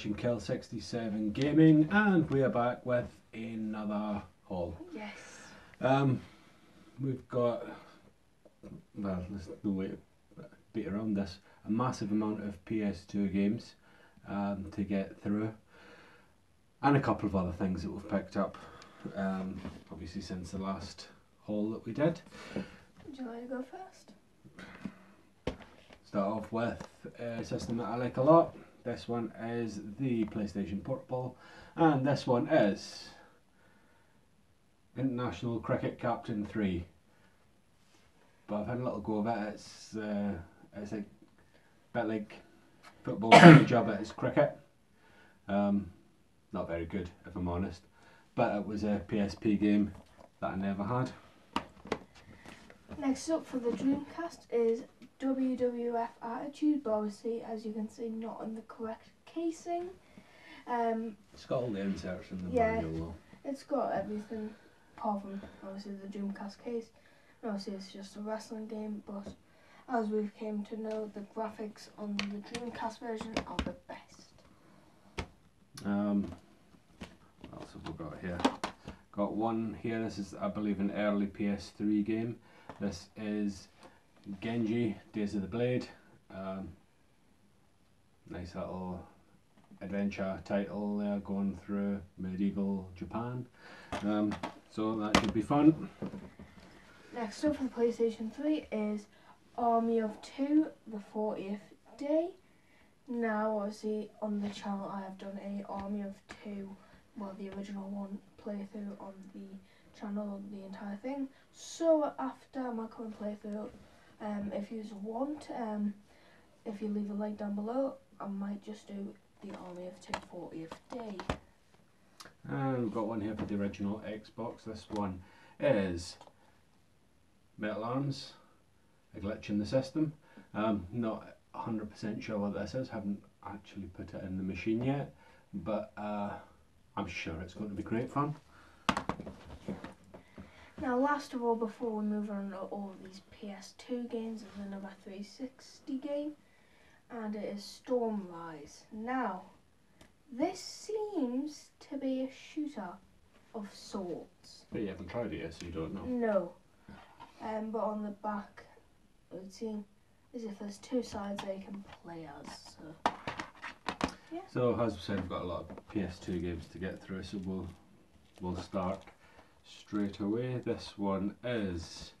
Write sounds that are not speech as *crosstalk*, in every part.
watching Kell67 Gaming, and we are back with another haul. Yes. Um, we've got, well, there's no way to beat around this, a massive amount of PS2 games um, to get through, and a couple of other things that we've picked up, um, obviously since the last haul that we did. Would you like to go first? Start off with a system that I like a lot. This one is the PlayStation Portable, and this one is International Cricket Captain 3. But I've had a little go of it. It's uh, it's a bit like football *coughs* job at its cricket. Um, not very good, if I'm honest. But it was a PSP game that I never had. Next up for the Dreamcast is WWF Attitude, but obviously, as you can see, not in the correct casing. Um, It's got all the inserts in the Yeah. manual it's got everything apart from obviously the Dreamcast case. And obviously, it's just a wrestling game, but as we've came to know, the graphics on the Dreamcast version are the best. Um, what else have we got here? Got one here. This is, I believe, an early PS3 game. This is Genji Days of the Blade. Um, nice little adventure title there going through medieval Japan. Um, so that should be fun. Next up for the PlayStation 3 is Army of Two, the 40th day. Now, obviously, on the channel, I have done a Army of Two, well, the original one playthrough on the channel, the entire thing. So, after my current playthrough, um, if you want, um, if you leave a like down below, I might just do the Army of Two 40th day. And we've got one here for the original Xbox. This one is Metal Arms, a glitch in the system. Um, not 100% sure what this is, haven't actually put it in the machine yet, but uh, I'm sure it's going to be great fun. Now, last of all, before we move on to all of these PS2 games, is another 360 game, and it is Stormrise. Now, this seems to be a shooter of sorts. But you haven't tried it yet, so you don't know. No. Um, but on the back, it would seem as if there's two sides they can play as. So. So as we said, we've got a lot of PS2 games to get through, so we'll we'll start straight away. This one is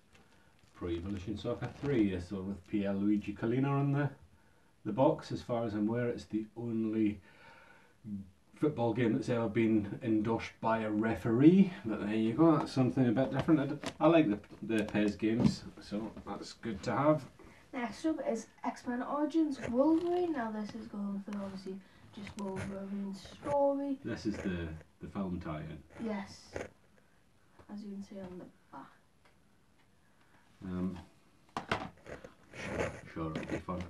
Pro Evolution Soccer 3. This one with Pierluigi Collina on the the box. As far as I'm aware, it's the only football game that's ever been endorsed by a referee. But there you go. That's something a bit different. I d- I like the the PES games, so that's good to have. Next up is X Men Origins Wolverine. Now, this is going through obviously just Wolverine's story. This is the the film tie-in. Yes. As you can see on the back. Um, sure, it'll be fun.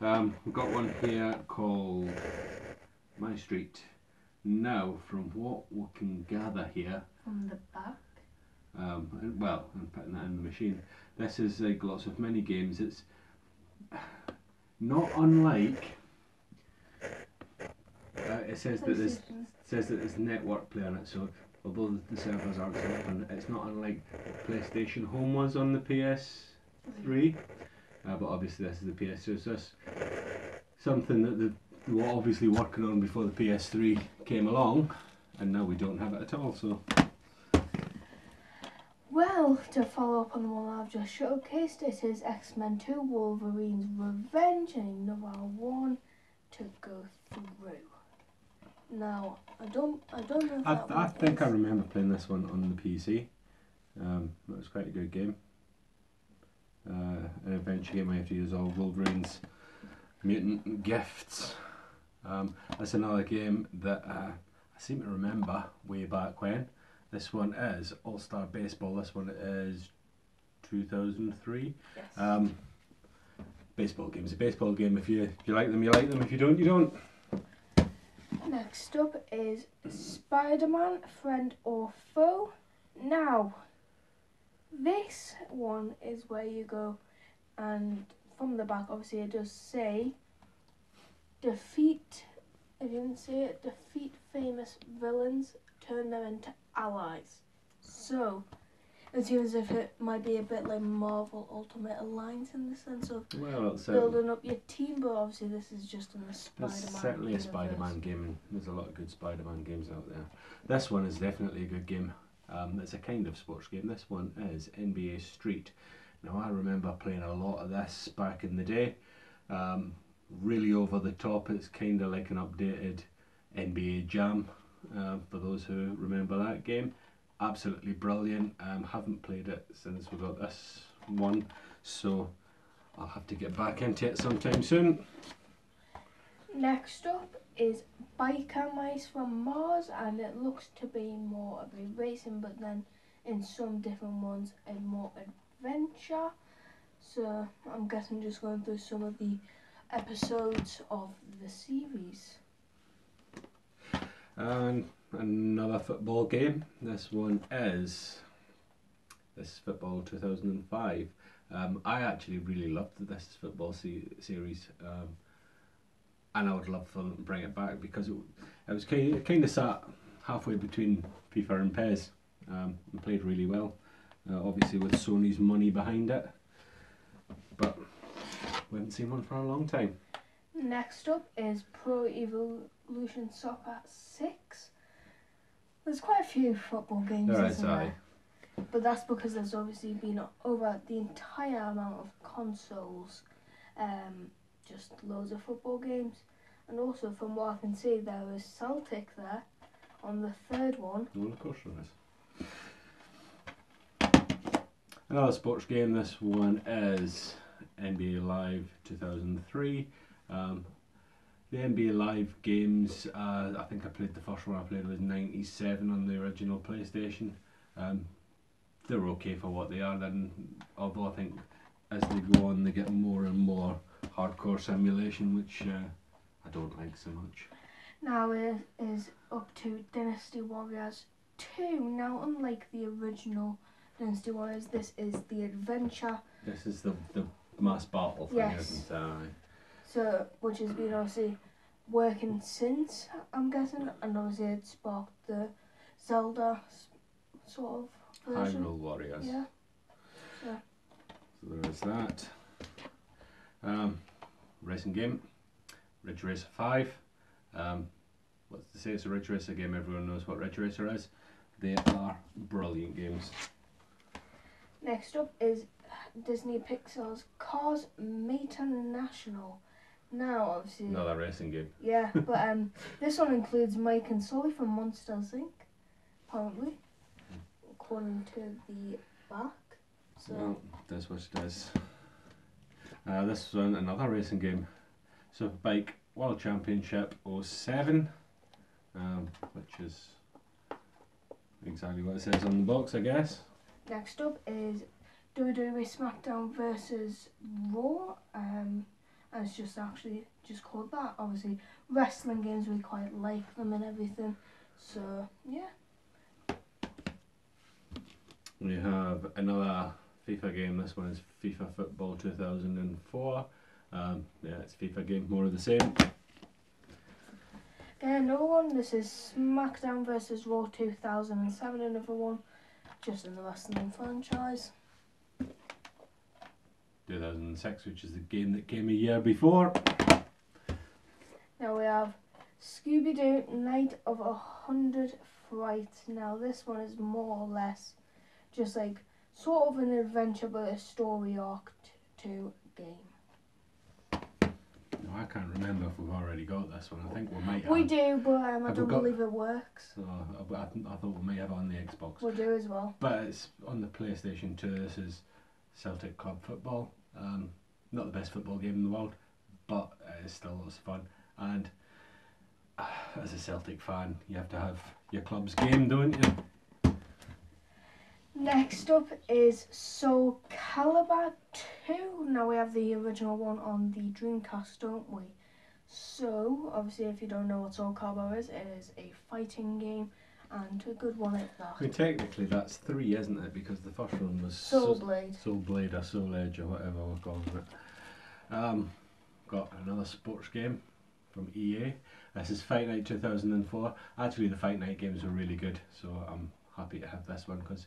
Um, we've got one here called My Street. Now, from what we can gather here, From the back. um, and, well, I'm putting that in the machine. This is like lots of mini games. It's not unlike. Uh, it says that there's says that there's network play on it, so although the servers aren't up it's not unlike PlayStation Home was on the PS3. Uh, but obviously this is the PS2, so it's something that the, they were obviously working on before the PS3 came along, and now we don't have it at all. So Well, to follow up on the one I've just showcased, it is X Men 2 Wolverine's Revenge and another one to go through. Now, I don't, I don't know I, that I think I remember playing this one on the PC. Um, it was quite a good game. Uh, an adventure game. I have to use all Wolverine's mutant gifts. Um, that's another game that uh, I seem to remember way back when. This one is All Star Baseball. This one is 2003. Yes. Um, baseball games. a baseball game. If you if you like them, you like them. If you don't, you don't. Next up is Spider-Man, Friend or Foe. Now, this one is where you go, and from the back, obviously, it does say defeat if you can see it, defeat famous villains, turn them into allies. So, it seems as if it might be a bit like Marvel Ultimate Alliance in the sense of Well, building up your team, but obviously this is just in the Spider-Man. certainly a. Spider-Man game, and there's a lot of good Spider-Man games out there. This one is definitely a good game. Um, it's a kind of sports game. This one is NBA Street. Now I remember playing a lot of this back in the day. Um, really over the top. It's kind of like an updated NBA Jam. Um, for those who remember that game, absolutely brilliant. Um, haven't played it since we got this one, so I'll have to get back into it sometime soon. Next up is Biker Mice from Mars, and it looks to be more of a racing, but then in some different ones, a more adventure. So I'm guessing just going through some of the episodes of the series. And another football game. This one is this football 2005. Um, I actually really loved this football se- series, um, and I would love to bring it back because it, it was kind of, kind of sat halfway between FIFA and PES, um, and played really well. Uh, obviously with Sony's money behind it, but we haven't seen one for a long time. Next up is Pro Evolution Soccer 6. There's quite a few football games, There is, isn't aye. there? But that's because there's obviously been over the entire amount of consoles, um, just loads of football games. And also, from what I can see, there was Celtic there on the third one. Well, of course there is. Another sports game. This one is NBA Live 2003. Um, the NBA Live games, uh, I think I played the first one I played was 97 on the original PlayStation. Um, they're okay for what they are, and although I think as they go on, they get more and more hardcore simulation, which uh, I don't like so much. Now it is up to Dynasty Warriors 2. Now, unlike the original Dynasty Warriors, this is the adventure This is the, the mass battle thing, Yes. isn't it? So, which has been obviously working since, I'm guessing, and obviously it sparked the Zelda sort of version. Hyrule Warriors. Yeah. So there is that. Um, racing game, Ridge Racer 5. Um, what's to say it's a Ridge Racer game, everyone knows what Ridge Racer is. They are brilliant games. Next up is Disney Pixar's Cars Mater-National. Now, obviously, Another racing game. yeah, *laughs* but um, this one includes Mike and Sully from Monsters Inc. Apparently, according to the back. So. Well, that's what it does. Uh, this one, another racing game. Superbike World Championship 07, um, which is exactly what it says on the box, I guess. Next up is WWE SmackDown versus Raw. Um, and it's just actually just called that. Obviously, wrestling games we quite like them and everything. So yeah, We have another FIFA game. This one is FIFA Football 2004. Um, yeah, it's FIFA game, more of the same. again another one. This is SmackDown versus Raw 2007. Another one, just in the wrestling franchise. 2006, which is the game that came a year before. Now we have Scooby Doo Night of a Hundred Frights. Now this one is more or less just like sort of an adventure but a story arc to game. No, I can't remember if we've already got this one. I think we might have. We do, but um, I Have don't believe it works. So I, I, I thought we might have it on the Xbox. We do as well. But it's on the PlayStation 2. This is Celtic Club Football. Um, not the best football game in the world, but it's still lots of fun. And *sighs* as a Celtic fan, you have to have your club's game, don't you? Next up is Soul Calibur 2. Now we have the original one on the Dreamcast, don't we? So, obviously, if you don't know what Soul Calibur is, it is a fighting game and a good one at I that. mean, technically that's three, isn't it? Because the first one was Soul Soul, Blade. Soul Blade or Soul Edge or whatever we're calling it. Um, got another sports game from EA. This is Fight Night 2004. Actually, the Fight Night games were really good, so I'm happy to have this one because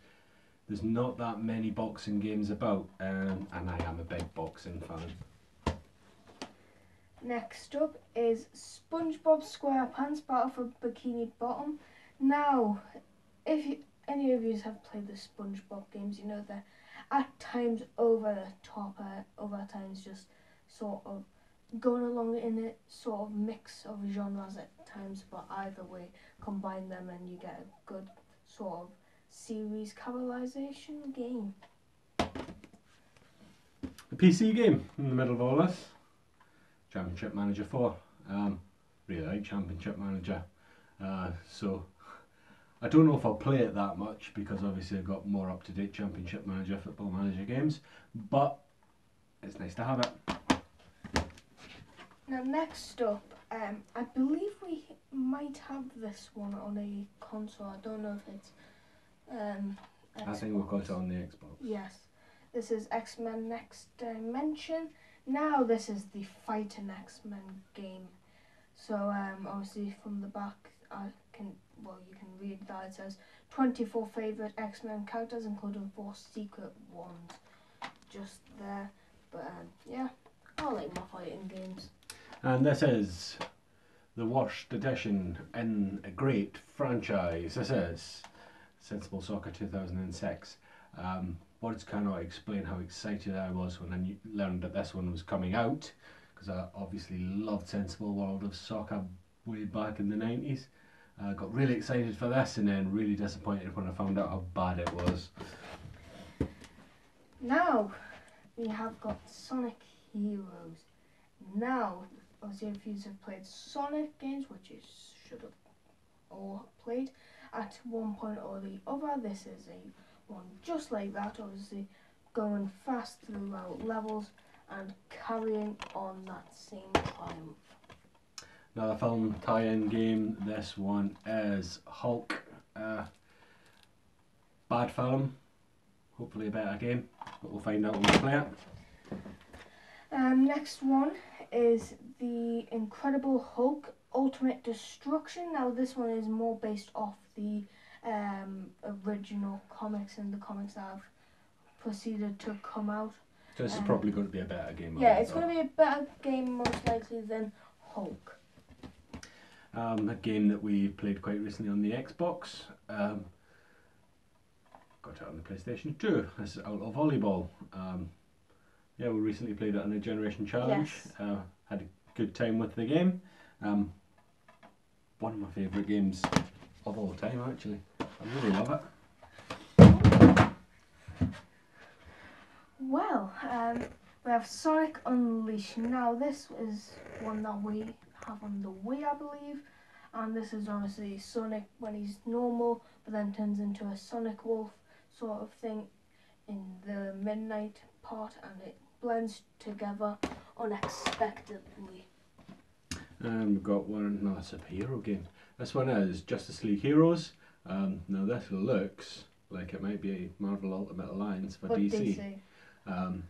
there's not that many boxing games about, um, and I am a big boxing fan. Next up is SpongeBob SquarePants Battle for Bikini Bottom. Now, if you, any of you have played the SpongeBob games, you know they're at times over the top, uh, other times just sort of going along in a sort of mix of genres at times, but either way, combine them and you get a good sort of series categorization game. The PC game in the middle of all this. Championship Manager 4. Um, really like Championship Manager. Uh, so I don't know if I'll play it that much because obviously I've got more up to date Championship Manager, Football Manager games, but it's nice to have it. Now, next up, um, I believe we might have this one on a console. I don't know if it's. Um, I think we've got it on the Xbox. Yes. This is X Men Next Dimension. Now, this is the Fighting X Men game. So, um, obviously, from the back, I can. Well, you can read that. It says 24 favourite X Men characters, including four secret ones. Just there. But, um, yeah, I like my fighting games. And this is the worst edition in a great franchise. This is Sensible Soccer 2006. Um, words cannot explain how excited I was when I knew, learned that this one was coming out, because I obviously loved Sensible World of Soccer way back in the 90s. I got really excited for this and then really disappointed when I found out how bad it was. Now we have got Sonic Heroes. Now, obviously, if you have played Sonic games, which you should have all played at one point or the other, this is a one just like that. Obviously, going fast throughout levels and carrying on that same triumph. Another film tie-in game. This one is Hulk. Uh, bad film. Hopefully a better game, but we'll find out when we play it. Um, next one is the Incredible Hulk Ultimate Destruction. Now, this one is more based off the um, original comics and the comics that have proceeded to come out. So this is Um, probably going to be a better game. Yeah, it's going to be a better game most likely than Hulk. Um, a game that we played quite recently on the Xbox. Um, got it on the PlayStation 2. This is Outlaw Volleyball. Um, yeah, we recently played it on a Generation Challenge. Yes. Uh, had a good time with the game. Um, one of my favourite games of all time, actually. I really love it. Well, um, we have Sonic Unleashed. Now, this is one that we have on the Wii, I believe. And this is honestly Sonic when he's normal, but then turns into a Sonic Wolf sort of thing in the midnight part, and it blends together unexpectedly. And we've got one another superhero game. This one is Justice League Heroes. Um, now this looks like it might be a Marvel Ultimate Alliance for But DC. DC. Um,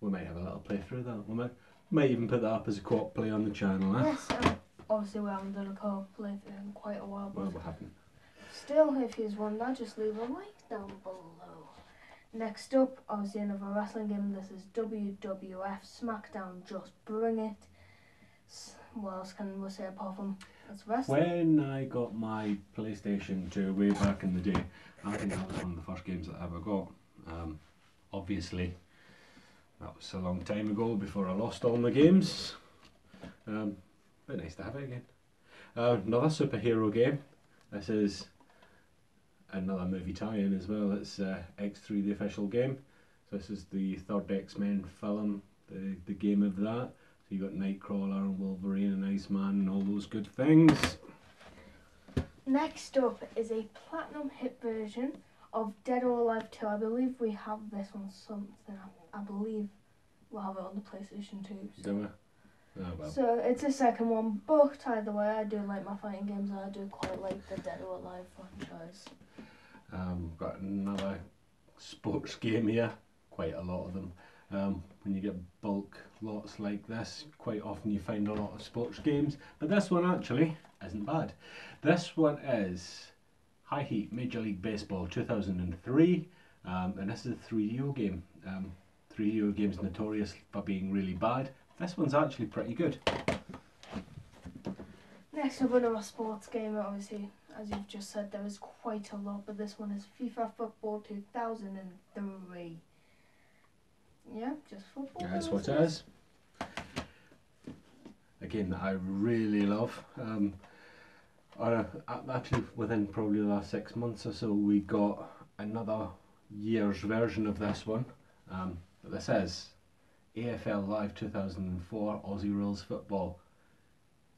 we might have a little playthrough of that. We might, might even put that up as a co-op play on the channel. Eh? Yes, um, obviously we haven't done a co-op playthrough in quite a while, Well, we haven't. Still, if you want that, just leave a like down below. Next up, obviously another wrestling game. This is WWF SmackDown. Just bring it. S- What else can we say apart from it's wrestling? When I got my PlayStation 2 way back in the day, I think that was one of the first games that I ever got. Um, obviously, that was a long time ago before I lost all my games. Um, but nice to have it again. Uh, another superhero game. This is another movie tie-in as well. It's uh, X3, the official game. So this is the third X-Men film, the the game of that. So you've got Nightcrawler and Wolverine and Iceman and all those good things. Next up is a platinum hit version of Dead or Alive 2. I believe we have this on something. I, believe we'll have it on the PlayStation 2. So. Do we? Oh well. So it's a second one, but either way, I do like my fighting games. and I do quite like the Dead or Alive franchise. Um, we've got another sports game here. Quite a lot of them. Um, when you get bulk lots like this, quite often you find a lot of sports games, but this one actually isn't bad. This one is High Heat Major League Baseball 2003, um, and this is a 3DO game. Um, 3DO games notorious for being really bad. This one's actually pretty good. Next up, another sports game. Obviously, as you've just said, there is quite a lot, but this one is FIFA Football 2003. Yeah, just football. That's what it is. A game that I really love. Um, actually, within probably the last six months or so, we got another year's version of this one. Um, this is AFL Live 2004 Aussie Rules Football.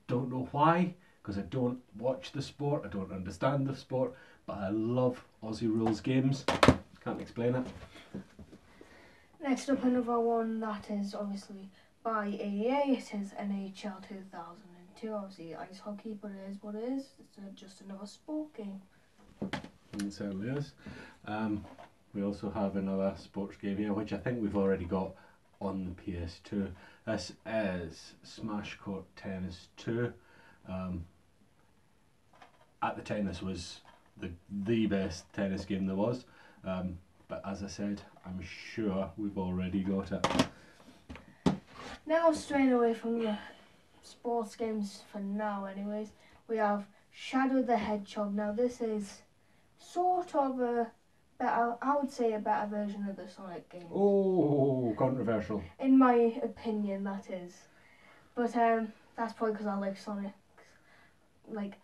Don't know why, because I don't watch the sport, I don't understand the sport, but I love Aussie Rules games. Can't explain it. Next up, another one that is obviously by AEA. It is NHL 2002. Obviously, ice hockey, but it is what it is. It's uh, just another sport game. It certainly is. Um, we also have another sports game here, which I think we've already got on the PS2. This is Smash Court Tennis 2. Um, at the time, this was the the best tennis game there was. Um, but as I said, I'm sure we've already got it. Now, straying away from the sports games for now, anyways, we have Shadow the Hedgehog. Now, this is sort of a better, I would say, a better version of the Sonic game. Oh, controversial. In my opinion, that is. But um, that's probably because I like Sonic. Like,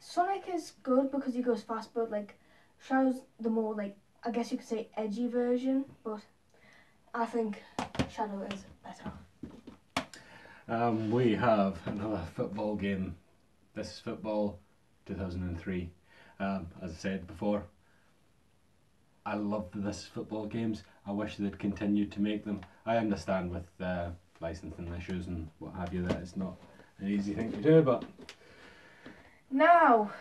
Sonic is good because he goes fast, but like, Shadow's the more like I guess you could say edgy version, but I think Shadow is better. Um, we have another football game. This is football 2003. Um, as I said before, I love this football games. I wish they'd continued to make them. I understand with uh, licensing issues and what have you that it's not an easy thing to do, but now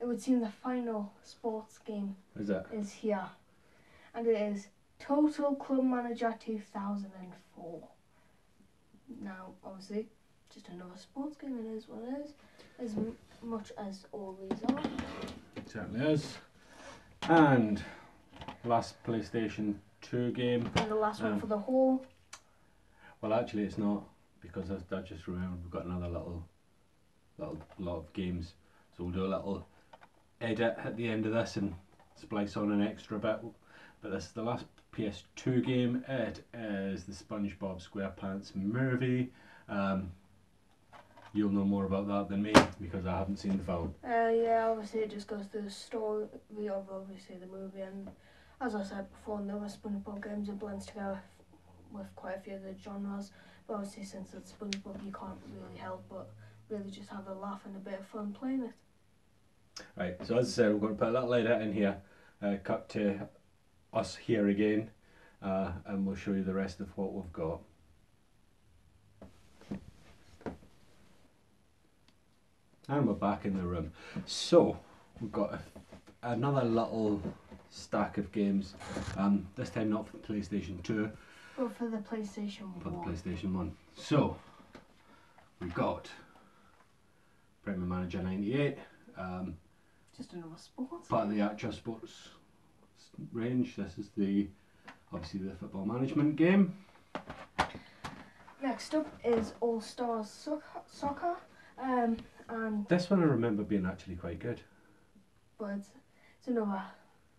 it would seem the final sports game is it? is here. And it is Total Club Manager 2004. Now, obviously, just another sports game, it is what it is, as m- much as all these are. It certainly is. And last PlayStation 2 game. And the last one Um, for the whole. Well, actually, it's not because I, I just remembered we've got another little, little lot of games. So we'll do a little edit at the end of this and splice on an extra bit. But this is the last PS2 game. It is the SpongeBob SquarePants movie. Um, you'll know more about that than me because I haven't seen the film. Uh, yeah, obviously it just goes through the story of obviously the movie, and as I said before, other SpongeBob games, it blends together with quite a few of the genres. But obviously, since it's SpongeBob, you can't really help but really just have a laugh and a bit of fun playing it. Right, so as I said, we're going to put little edit in here, uh, cut to us here again, uh, and we'll show you the rest of what we've got. And we're back in the room. So, we've got a, another little stack of games, um, this time not for the PlayStation 2, But for the PlayStation for the 1. PlayStation 1. So, we've got Premier Manager 98, um, Just another sports part of the Actua Sports range. This is the obviously the football management game. Next up is All Stars Soccer, soccer um, and This one I remember being actually quite good. But it's, it's another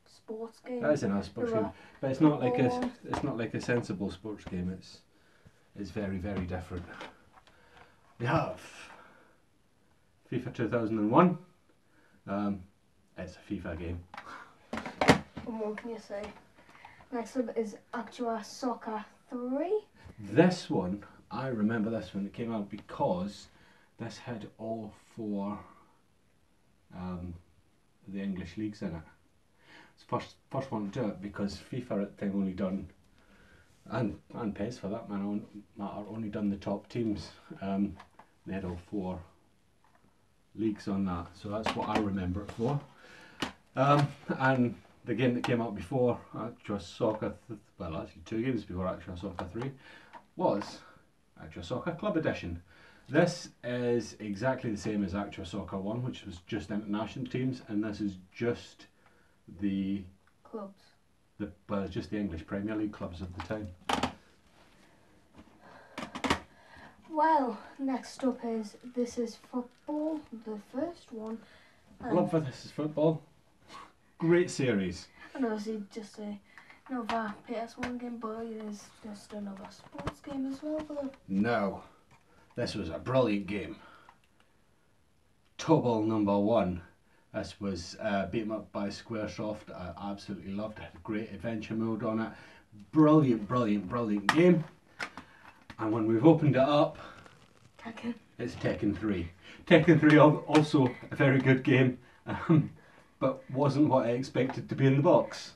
sports game. That is a nice sports game, but it's not like a it's not like a sensible sports game. It's it's very very different. We have FIFA 2001. Um, it's a FIFA game. What can you say? Next up is Actua Soccer 3. This one, I remember this when it came out because this had all four um, the English leagues in it. It's first first one to do it because FIFA time only done and and PES for that man, on- only done the top teams. Um, they had all four leagues on that, so that's what I remember it for. Um, and the game that came out before Actua Soccer, well, actually two games before Actua Soccer 3, was Actua Soccer Club Edition. This is exactly the same as Actua Soccer 1, which was just international teams, and this is just the, Clubs. the well, just the English Premier League clubs of the time. Well, next up is This is Football, the first one. And, Love for This is Football. Great series. and obviously just a, another PS1 game, but it is just another sports game as well. But No, this was a brilliant game. Tobal number one. This was uh, beaten up by Squaresoft. I absolutely loved it. Great adventure mode on it. Brilliant, brilliant, brilliant game. And when we've opened it up, Tekken. it's Tekken 3. Tekken 3 also a very good game, *laughs* um, but wasn't what I expected to be in the box.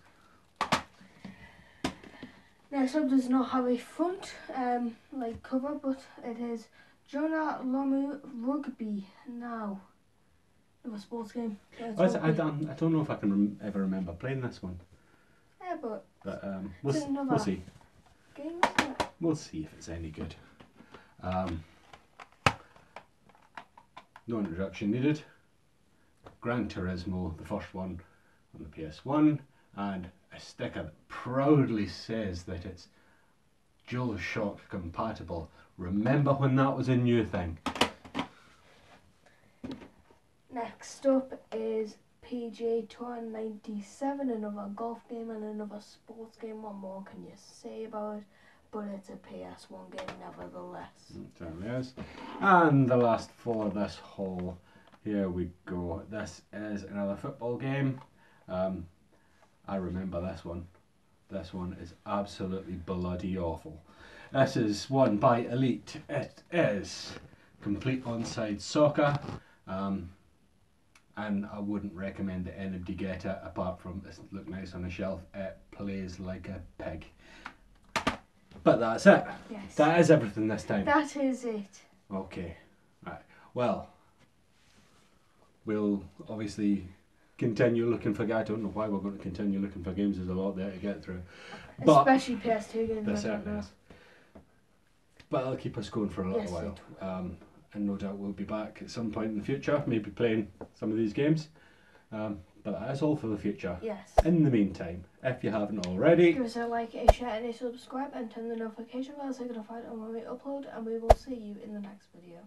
Next up does not have a front um, like cover, but it is Jonah Lomu Rugby now. Of a sports game. I, I, don't, I don't know if I can rem- ever remember playing this one, Yeah, but but um, we'll, we'll see. game. We'll see if it's any good. Um, no introduction needed. Gran Turismo, the first one on the PS1, and a sticker that proudly says that it's DualShock compatible. Remember when that was a new thing? Next up is PGA Tour 97, another golf game and another sports game. What more can you say about it? But it's a PS1 game nevertheless. It certainly is. And the last for this haul, here we go. This is another football game. Um, I remember this one. This one is absolutely bloody awful. This is one by Elite. It is complete onside soccer. Um, and I wouldn't recommend that anybody get it apart from it look nice on the shelf. It plays like a pig. But that's it. Yes. That is everything this time. that is it. Okay. Right. Well, we'll obviously continue looking for. I don't know why we're going to continue looking for games. There's a lot there to get through. But Especially PS2 games. there don't certainly is. But it'll keep us going for a little Yes, while. Um, and no doubt we'll be back at some point in the future, maybe playing some of these games. Um, but that is all for the future. Yes. In the meantime, if you haven't already, Give us a like, a share, and a subscribe, and turn the notification bell so you can find out when we upload. And we will see you in the next video.